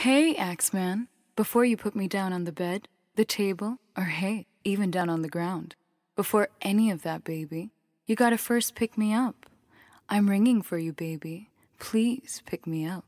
Hey, Axeman, before you put me down on the bed, the table, or hey, even down on the ground, before any of that, baby, you gotta first pick me up. I'm ringing for you, baby. Please pick me up.